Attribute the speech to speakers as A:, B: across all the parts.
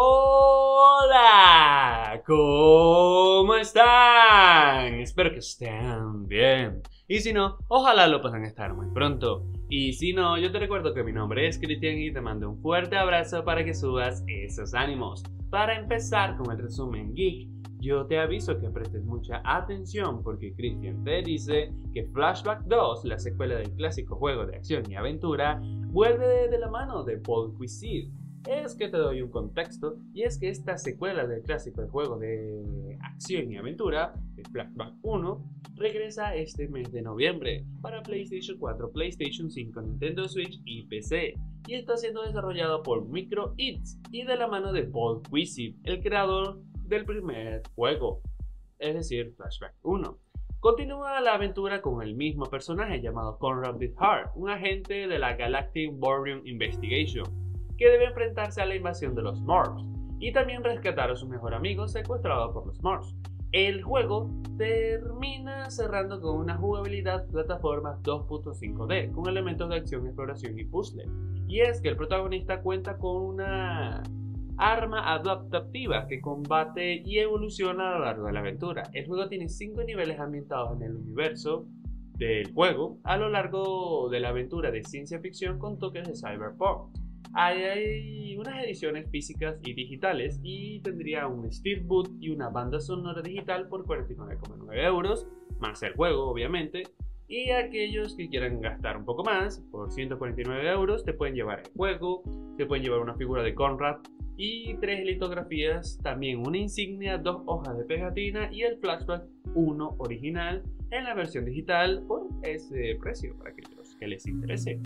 A: Hola, ¿cómo están? Espero que estén bien. Y si no, ojalá lo puedan estar muy pronto. Y si no, yo te recuerdo que mi nombre es Cristian y te mando un fuerte abrazo para que subas esos ánimos. Para empezar con el resumen geek, yo te aviso que prestes mucha atención porque Christian te dice que Flashback 2, la secuela del clásico juego de acción y aventura, vuelve de la mano de Paul Cuisine es que te doy un contexto y es que esta secuela del clásico de juego de acción y aventura, Flashback 1, regresa este mes de noviembre para PlayStation 4, PlayStation 5, Nintendo Switch y PC y está siendo desarrollado por Micro Eats y de la mano de Paul Cuisine, el creador del primer juego, es decir, Flashback 1. Continúa la aventura con el mismo personaje llamado Conrad Hart, un agente de la Galactic Boreum Investigation, que debe enfrentarse a la invasión de los Morphs y también rescatar a su mejor amigo secuestrado por los Morphs. El juego termina cerrando con una jugabilidad plataforma 2.5D, con elementos de acción, exploración y puzzle. Y es que el protagonista cuenta con una arma adaptativa que combate y evoluciona a lo largo de la aventura. El juego tiene 5 niveles ambientados en el universo del juego a lo largo de la aventura de ciencia ficción con toques de cyberpunk. Hay, unas ediciones físicas y digitales y tendría un steelbook y una banda sonora digital por 49,9 euros, más el juego obviamente. Y aquellos que quieran gastar un poco más, por 149 euros, te pueden llevar el juego, te pueden llevar una figura de Conrad y tres litografías, también una insignia, dos hojas de pegatina y el flashback 1 original en la versión digital por ese precio para aquellos que les interese.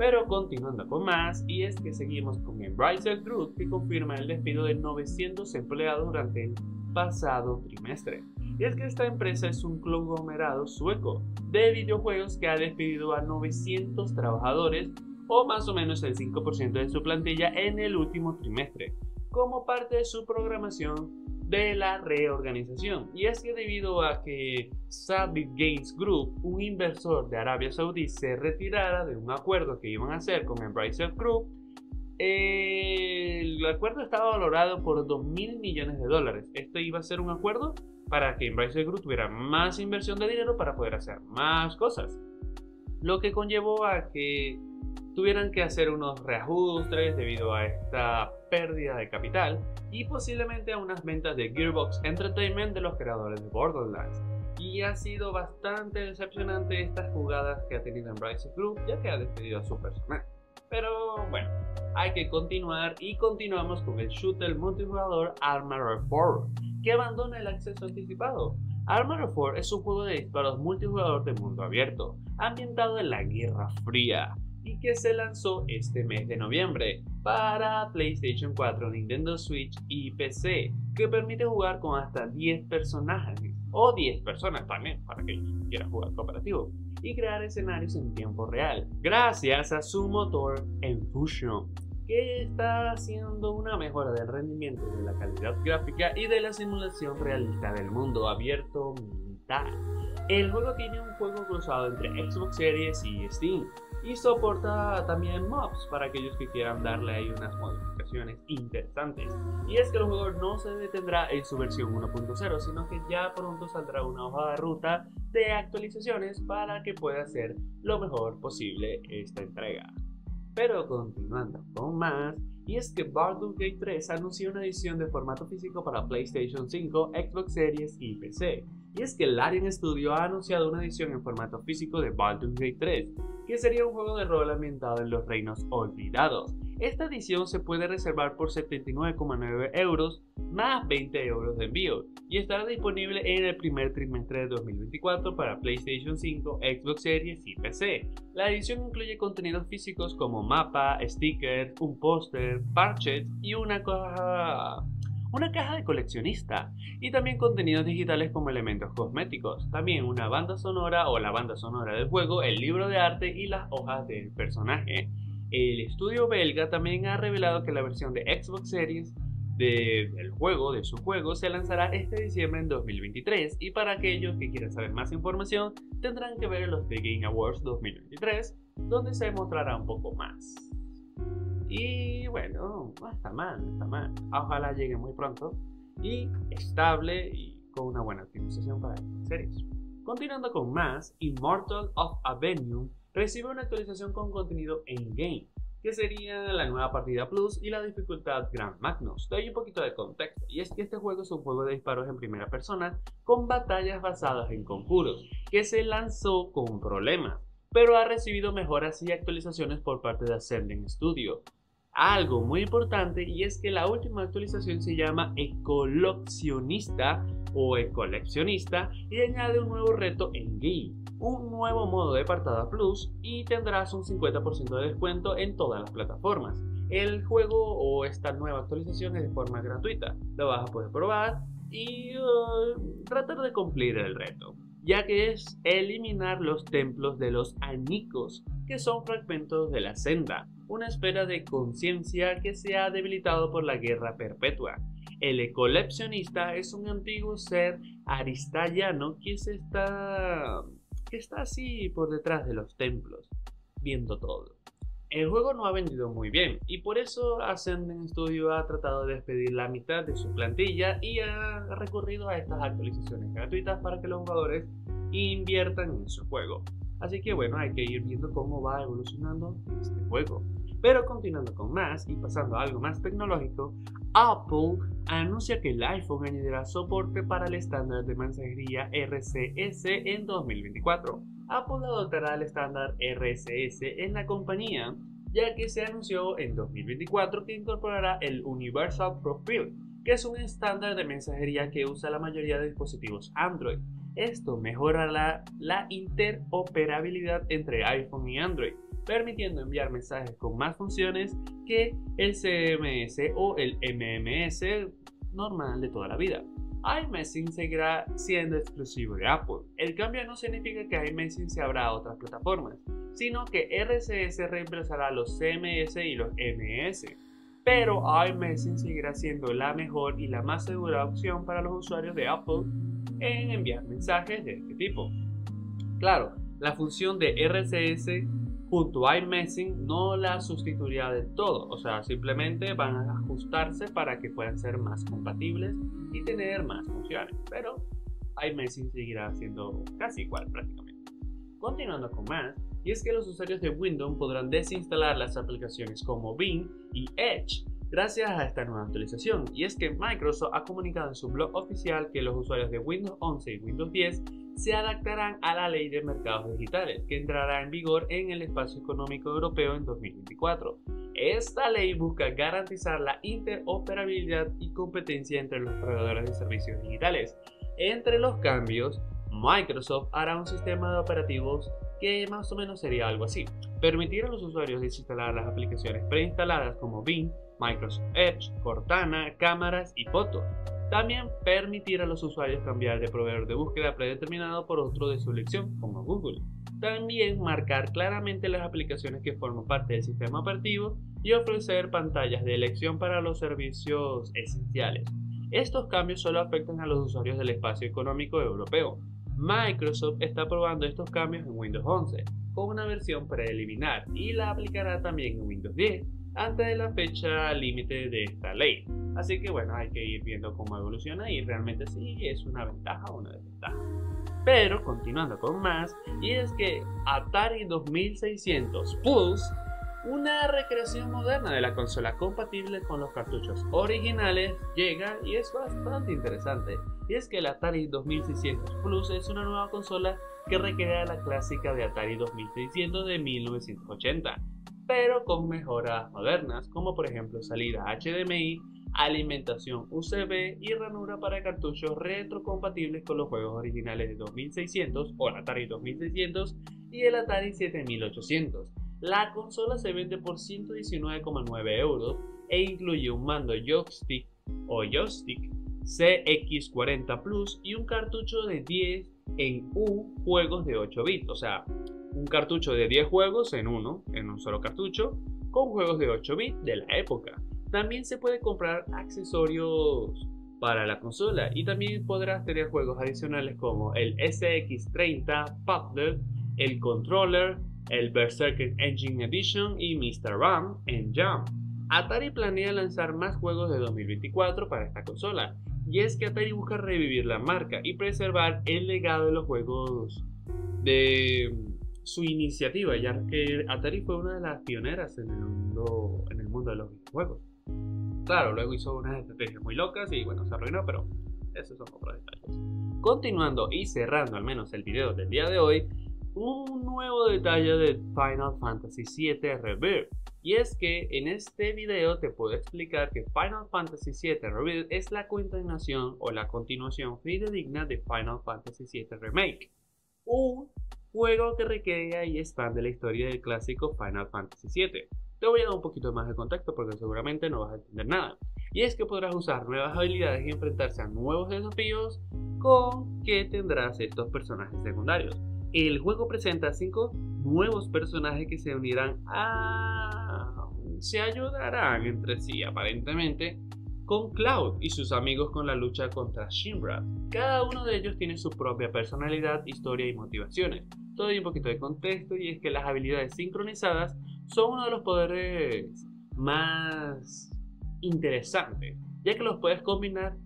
A: Pero continuando con más, y es que seguimos con Embracer Group que confirma el despido de 900 empleados durante el pasado trimestre. Y es que esta empresa es un conglomerado sueco de videojuegos que ha despedido a 900 trabajadores o más o menos el 5% de su plantilla en el último trimestre, como parte de su programación de la reorganización. Y es que debido a que Savvy Games Group, un inversor de Arabia Saudí, se retirara de un acuerdo que iban a hacer con Embracer Group, el acuerdo estaba valorado por 2 mil millones de dólares. Este iba a ser un acuerdo para que Embracer Group tuviera más inversión de dinero para poder hacer más cosas. Lo que conllevó a que tuvieran que hacer unos reajustes debido a esta pérdida de capital y posiblemente a unas ventas de Gearbox Entertainment de los creadores de Borderlands. Y ha sido bastante decepcionante estas jugadas que ha tenido Embracer Group ya que ha despedido a su personal. Pero bueno, hay que continuar y continuamos con el shooter multijugador Armored 4, que abandona el acceso anticipado. Armored 4 es un juego de disparos multijugador de mundo abierto, ambientado en la Guerra Fría, y que se lanzó este mes de noviembre para PlayStation 4, Nintendo Switch y PC, que permite jugar con hasta 10 personajes o 10 personas también para que quieran jugar cooperativo y crear escenarios en tiempo real, gracias a su motor Enfusion, que está haciendo una mejora del rendimiento de la calidad gráfica y de la simulación realista del mundo abierto militar. El juego tiene un juego cruzado entre Xbox Series y Steam, y soporta también mobs para aquellos que quieran darle ahí unas modificaciones interesantes. Y es que el juego no se detendrá en su versión 1.0, sino que ya pronto saldrá una hoja de ruta de actualizaciones para que pueda ser lo mejor posible esta entrega. Pero continuando con más, y es que Baldur's Gate 3 anunció una edición de formato físico para PlayStation 5, Xbox Series y PC. Y es que Larian Studio ha anunciado una edición en formato físico de Baldur's Gate 3, que sería un juego de rol ambientado en los reinos olvidados. Esta edición se puede reservar por 79,9 euros más 20 euros de envío y estará disponible en el primer trimestre de 2024 para PlayStation 5, Xbox Series y PC. La edición incluye contenidos físicos como mapa, stickers, un póster, parches y una caja una caja de coleccionista y también contenidos digitales como elementos cosméticos, también una banda sonora o la banda sonora del juego, el libro de arte y las hojas del personaje. El estudio belga también ha revelado que la versión de Xbox Series del juego, de su juego, se lanzará este diciembre en 2023 y para aquellos que quieran saber más información tendrán que ver los The Game Awards 2023 donde se mostrará un poco más. Y bueno, está mal, está mal. Ojalá llegue muy pronto y estable y con una buena optimización para estas series. Continuando con más, Immortal of Avenue recibe una actualización con contenido in-game, que sería la nueva partida Plus y la dificultad Grand Magnus. Doy un poquito de contexto, y es que este juego es un juego de disparos en primera persona con batallas basadas en conjuros, que se lanzó con problemas, pero ha recibido mejoras y actualizaciones por parte de Ascending Studio. Algo muy importante y es que la última actualización se llama Ecoleccionista o Ecoleccionista y añade un nuevo reto en game un nuevo modo de Partada Plus y tendrás un 50% de descuento en todas las plataformas. El juego o esta nueva actualización es de forma gratuita, lo vas a poder probar y uh, tratar de cumplir el reto, ya que es eliminar los templos de los anicos, que son fragmentos de la senda, una esfera de conciencia que se ha debilitado por la guerra perpetua. El ecolepsionista es un antiguo ser aristayano que se está que está así por detrás de los templos, viendo todo. El juego no ha vendido muy bien y por eso Ascending Studio ha tratado de despedir la mitad de su plantilla y ha recurrido a estas actualizaciones gratuitas para que los jugadores inviertan en su juego. Así que bueno, hay que ir viendo cómo va evolucionando este juego. Pero continuando con más y pasando a algo más tecnológico, Apple anuncia que el iPhone añadirá soporte para el estándar de mensajería RCS en 2024. Apple adoptará el estándar RCS en la compañía, ya que se anunció en 2024 que incorporará el Universal Profile, que es un estándar de mensajería que usa la mayoría de dispositivos Android. Esto mejorará la interoperabilidad entre iPhone y Android permitiendo enviar mensajes con más funciones que el CMS o el MMS normal de toda la vida. iMessaging seguirá siendo exclusivo de Apple. El cambio no significa que iMessaging se abra a otras plataformas, sino que RCS reemplazará los CMS y los MS. Pero iMessaging seguirá siendo la mejor y la más segura opción para los usuarios de Apple en enviar mensajes de este tipo. Claro, la función de RCS junto a iMessaging no la sustituirá de todo, o sea, simplemente van a ajustarse para que puedan ser más compatibles y tener más funciones, pero iMessaging seguirá siendo casi igual prácticamente. Continuando con más, y es que los usuarios de Windows podrán desinstalar las aplicaciones como Bing y Edge gracias a esta nueva actualización. Y es que Microsoft ha comunicado en su blog oficial que los usuarios de Windows 11 y Windows 10 se adaptarán a la ley de mercados digitales, que entrará en vigor en el espacio económico europeo en 2024. Esta ley busca garantizar la interoperabilidad y competencia entre los proveedores de servicios digitales. Entre los cambios, Microsoft hará un sistema de operativos que más o menos sería algo así. Permitir a los usuarios desinstalar las aplicaciones preinstaladas como Bing, Microsoft Edge, Cortana, cámaras y fotos. También permitir a los usuarios cambiar de proveedor de búsqueda predeterminado por otro de su elección, como Google. También marcar claramente las aplicaciones que forman parte del sistema operativo y ofrecer pantallas de elección para los servicios esenciales. Estos cambios solo afectan a los usuarios del espacio económico europeo. Microsoft está probando estos cambios en Windows 11 con una versión preliminar y la aplicará también en Windows 10 antes de la fecha límite de esta ley. Así que bueno, hay que ir viendo cómo evoluciona y realmente sí es una ventaja o una desventaja. Pero continuando con más, y es que Atari 2600 Plus, una recreación moderna de la consola compatible con los cartuchos originales, llega y es bastante interesante. Y es que el Atari 2600 Plus es una nueva consola que recrea la clásica de Atari 2600 de 1980 pero con mejoras modernas, como por ejemplo salida HDMI, alimentación USB y ranura para cartuchos retrocompatibles con los juegos originales de 2600 o el Atari 2600 y el Atari 7800. La consola se vende por 119,9 euros e incluye un mando joystick o joystick CX40 Plus y un cartucho de 10 en U juegos de 8 bits, o sea, un cartucho de 10 juegos en uno, en un solo cartucho, con juegos de 8 bits de la época. También se puede comprar accesorios para la consola y también podrás tener juegos adicionales como el SX30 Paddle, el controller, el Berserker Engine Edition y Mr. Ram en Jam. Atari planea lanzar más juegos de 2024 para esta consola Y es que Atari busca revivir la marca y preservar el legado de los juegos de su iniciativa, ya que Atari fue una de las pioneras en el mundo, en el mundo de los videojuegos. Claro, luego hizo unas estrategias muy locas y bueno, se arruinó, pero esos son otros detalles. Continuando y cerrando al menos el video del día de hoy, un nuevo detalle de Final Fantasy VII Rebirth. Y es que en este video te puedo explicar que Final Fantasy VII Rebirth es la continuación o la continuación fidedigna de Final Fantasy VII Remake. Un juego que recrea y expande la historia del clásico Final Fantasy VII. Te voy a dar un poquito más de contexto porque seguramente no vas a entender nada. Y es que podrás usar nuevas habilidades y enfrentarse a nuevos desafíos con que tendrás estos personajes secundarios. El juego presenta cinco nuevos personajes que se unirán a... se ayudarán entre sí aparentemente con Cloud y sus amigos con la lucha contra Shinra. Cada uno de ellos tiene su propia personalidad, historia y motivaciones. Todo hay un poquito de contexto y es que las habilidades sincronizadas son uno de los poderes más interesantes, ya que los puedes combinar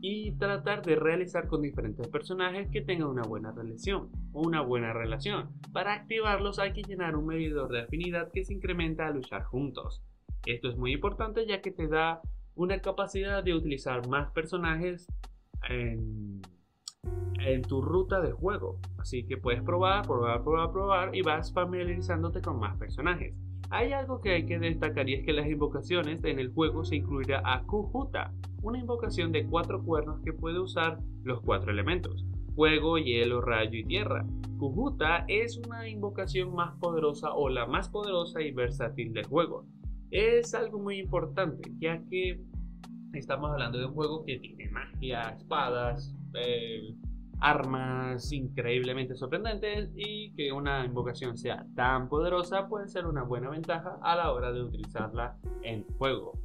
A: y tratar de realizar con diferentes personajes que tengan una buena relación o una buena relación. Para activarlos hay que llenar un medidor de afinidad que se incrementa al luchar juntos. Esto es muy importante ya que te da una capacidad de utilizar más personajes en, tu ruta de juego. Así que puedes probar, probar, probar, probar y vas familiarizándote con más personajes. Hay algo que hay que destacar y es que las invocaciones en el juego se incluirá a Kujuta, una invocación de cuatro cuernos que puede usar los cuatro elementos, fuego, hielo, rayo y tierra. Kujuta es una invocación más poderosa o la más poderosa y versátil del juego es algo muy importante, ya que estamos hablando de un juego que tiene magia, espadas, eh, armas increíblemente sorprendentes y que una invocación sea tan poderosa puede ser una buena ventaja a la hora de utilizarla en juego.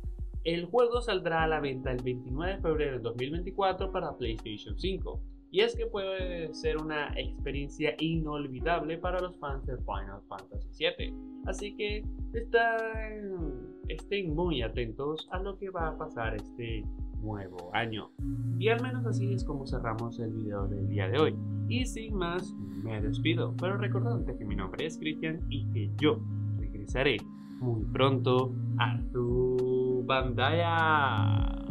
A: El juego saldrá a la venta el 29 de febrero de 2024 para PlayStation 5 y es que puede ser una experiencia inolvidable para los fans de Final Fantasy VII. Así que estén, muy atentos a lo que va a pasar este nuevo año. Y al menos así es como cerramos el video del día de hoy. Y sin más, me despido, pero recordándote que mi nombre es Christian y que yo regresaré muy pronto a tu pantalla.